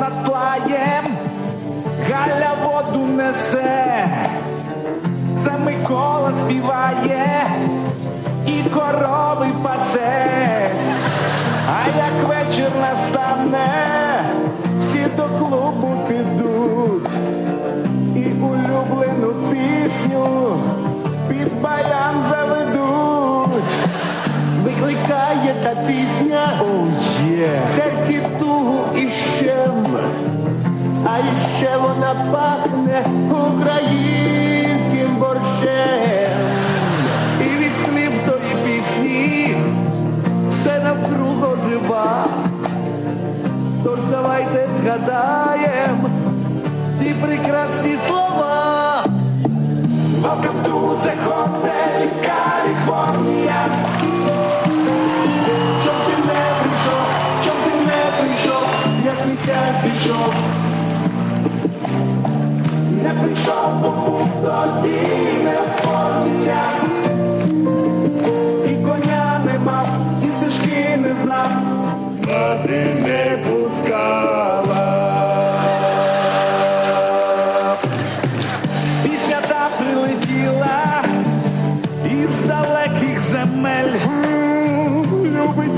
над плаєм, Галя воду несе, це Микола співає і корови пасе. А як вечір настане, всі до клубу підуть і улюблену пісню під баян заведуть. Викликає та пісня Oh, yeah. серці тугу і щем, а іще вона пахне українським борщем. І від слів тої пісні все навкруг ожива. Тож давайте згадаєм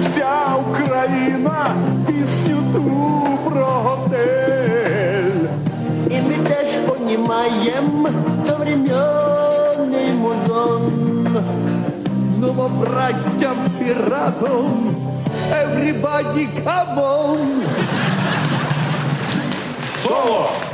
вся Україна пісню ту про готель. І ми теж понімаєм современний музон. Новобраття всі разом. Everybody come on. Соло!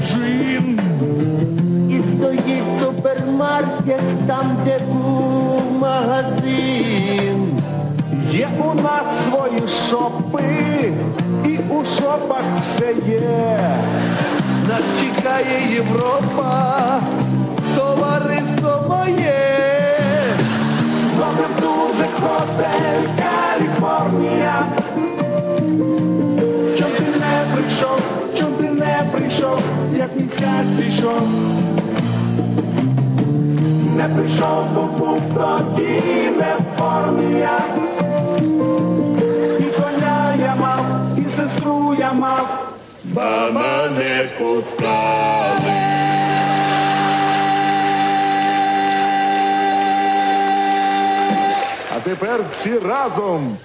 Джин. І стоїть супермаркет там, де був магазин. Є у нас свої шопи, і у шопах все є. Нас чекає Європа, як місяць зійшов. Не прийшов, бо був тоді не в формі я. І коня я мав, і сестру я мав. Мама не пускали. А тепер всі разом.